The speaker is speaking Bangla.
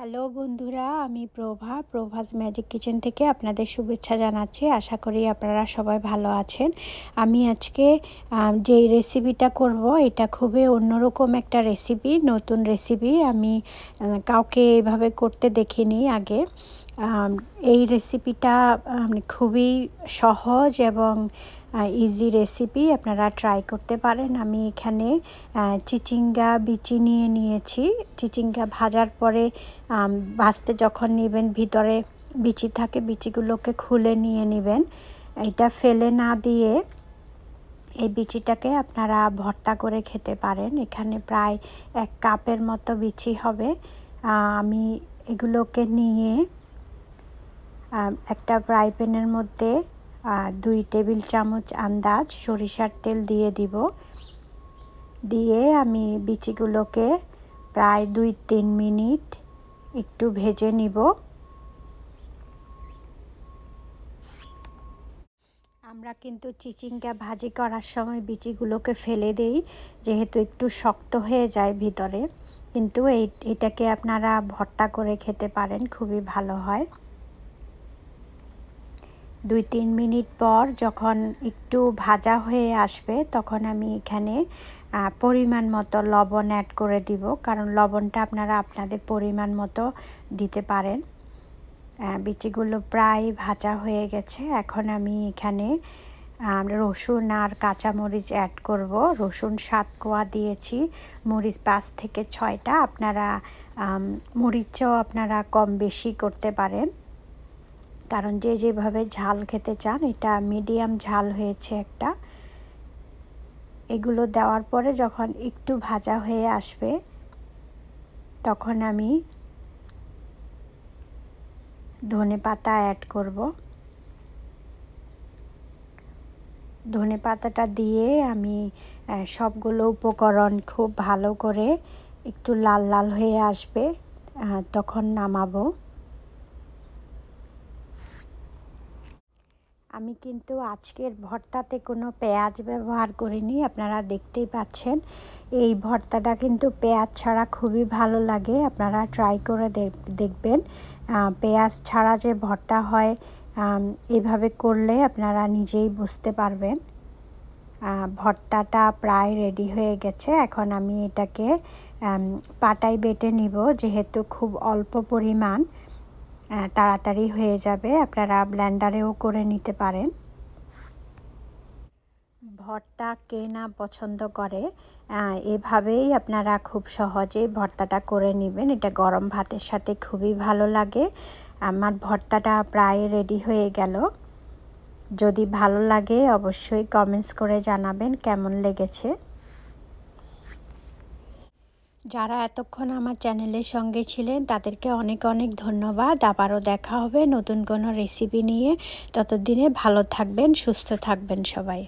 হ্যালো বন্ধুরা, আমি প্রভা, প্রভাস ম্যাজিক কিচেন থেকে আপনাদের শুভেচ্ছা জানাচ্ছি। আশা করি আপনারা সবাই ভালো আছেন। আমি আজকে যেই রেসিপিটা করব, এটা খুবই অন্যরকম একটা রেসিপি নতুন রেসিপি আমি কাউকে এভাবে করতে দেখিনি আগে। এই রেসিপিটা খুবই সহজ এবং ইজি রেসিপি আপনারা ট্রাই করতে পারেন। আমি এখানে চিচিঙ্গা বিচি নিয়ে নিয়েছি। চিচিঙ্গা ভাজার পরে ভাজতে যখন নেবেন, ভিতরে বিচি থাকে, বিচিগুলোকে খুলে নিয়ে নেবেন। এটা ফেলে না দিয়ে, এই বিচিটাকে আপনারা ভর্তা করে খেতে পারেন। এখানে প্রায় এক কাপের মতো বিচি হবে। আমি এগুলোকে নিয়ে একটা ফ্রাই প্যানের মধ্যে দুই টেবিল চামচ আন্দাজ সরিষার তেল দিয়ে দিব। দিয়ে আমি বিচিগুলোকে প্রায় দুই তিন মিনিট একটু ভেজে নিব। আমরা কিন্তু চিচিংটা ভাজি করার সময় বিচিগুলোকে ফেলে দেই, যেহেতু একটু শক্ত হয়ে যায় ভিতরে। কিন্তু এই, এটাকে আপনারা ভর্তা করে খেতে পারেন, খুবই ভালো হয়। দুই তিন মিনিট পর যখন একটু ভাজা হয়ে আসবে, তখন আমি এখানে পরিমাণ মতো লবণ অ্যাড করে দিব। কারণ লবণটা আপনারা আপনাদের পরিমাণ মতো দিতে পারেন। বিচিগুলো প্রায় ভাজা হয়ে গেছে। এখন আমি এখানে রসুন আর কাঁচামরিচ অ্যাড করব। রসুন সাত কোয়া দিয়েছি। মরিচ পাঁচ থেকে ছয়টা। আপনারা মরিচও আপনারা কম বেশি করতে পারেন। কারণ যে যেভাবে ঝাল খেতে চান, এটা মিডিয়াম ঝাল হয়েছে একটা। এগুলো দেওয়ার পরে যখন একটু ভাজা হয়ে আসবে, তখন আমি ধনে পাতা অ্যাড করব। ধনে পাতাটা দিয়ে আমি সবগুলো উপকরণ খুব ভালো করে একটু লাল লাল হয়ে আসবে তখন নামাবো। আমি কিন্তু আজকের ভর্তাতে কোনো পেঁয়াজ ব্যবহার করিনি, আপনারা দেখতেই পাচ্ছেন। এই ভর্তাটা কিন্তু পেঁয়াজ ছাড়া খুবই ভালো লাগে, আপনারা ট্রাই করে দেখবেন। পেঁয়াজ ছাড়া যে ভর্তা হয় এভাবে করলে আপনারা নিজেই বুঝতে পারবেন। ভর্তাটা প্রায় রেডি হয়ে গেছে, এখন আমি এটাকে পাটাই বেটে নিব, যেহেতু খুব অল্প পরিমাণ। তাড়াতাড়ি হয়ে যাবে। আপনারা ব্ল্যান্ডারেও করে নিতে পারেন। ভর্তা কে না পছন্দ করে এভাবেই আপনারা খুব সহজেই ভর্তাটা করে নেবেন। এটা গরম ভাতের সাথে খুবই ভালো লাগে। আমার ভর্তাটা প্রায় রেডি হয়ে গেল। যদি ভালো লাগে অবশ্যই কমেন্টস করে জানাবেন কেমন লেগেছে। যারা এতক্ষণ আমার চ্যানেলের সঙ্গে ছিলেন, তাদেরকে অনেক অনেক ধন্যবাদ। আবারও দেখা হবে নতুন কোনো রেসিপি নিয়ে। ততদিনে ভালো থাকবেন, সুস্থ থাকবেন সবাই।